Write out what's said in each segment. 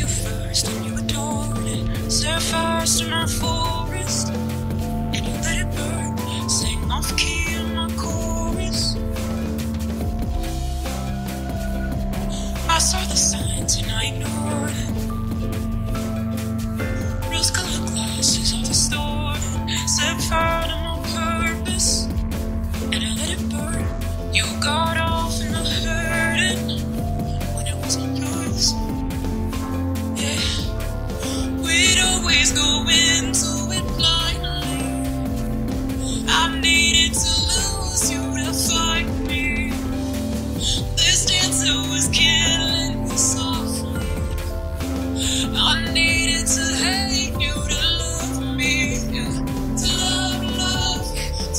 you first and you adore it. Set fires to my forest and you let it burn. Sing off key.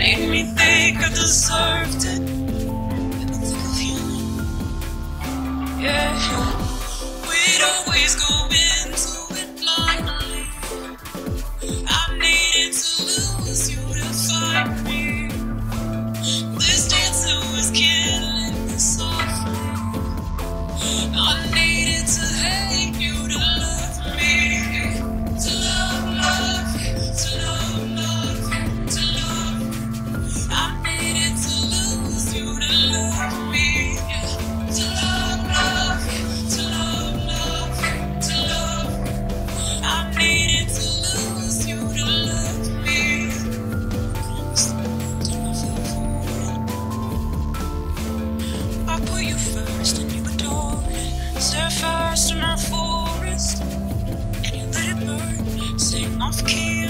made me think I deserved it. Sing off key